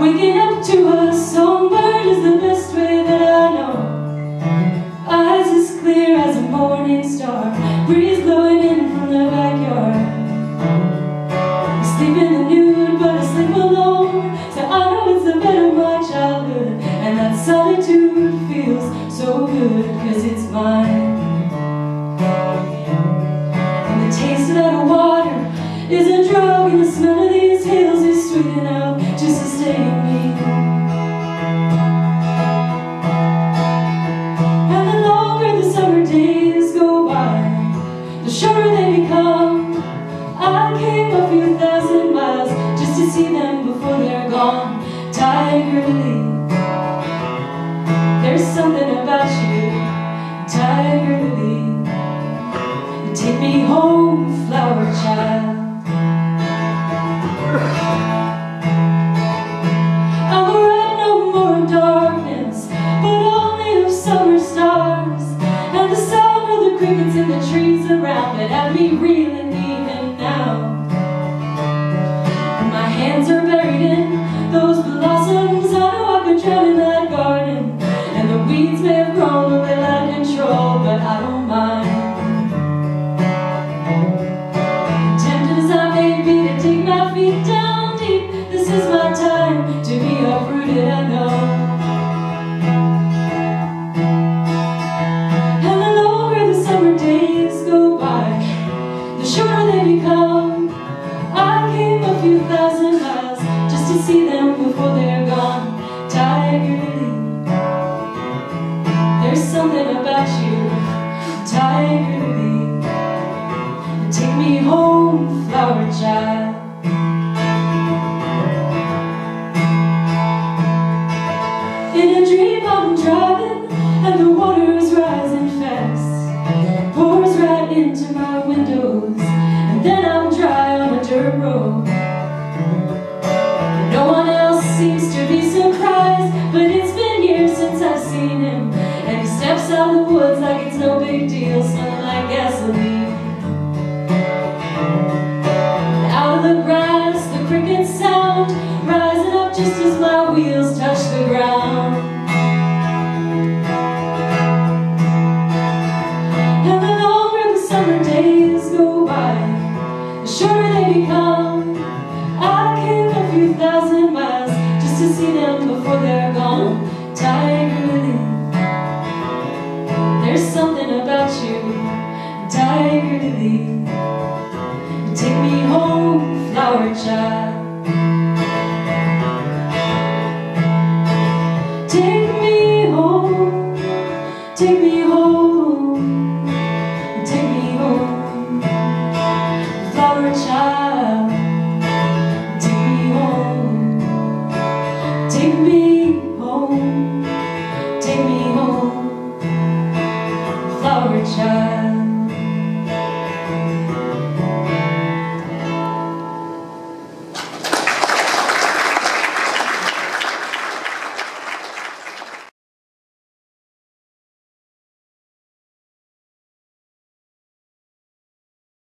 Waking up to a songbird is the best way that I know. Eyes as clear as a morning star, see them before they're gone. Tiger Lily, there's something a few thousand miles just to see them before they're gone. Tiger Lily, there's something about you, Tiger Lily. Take me home, flower child. In a dream I'm driving and the water is rising fast. Pours right into my windows and then I'm dry on a dirt road. Out of the woods like it's no big deal, smelling like gasoline. Out of the grass, the crickets sound, rising up just as my wheels touch the ground. And the longer the summer days go by, the shorter they become. I came a few thousand miles just to see them before they're gone. Tiger Lily, me home, flower child. Take me home, take me home, take me home, flower child.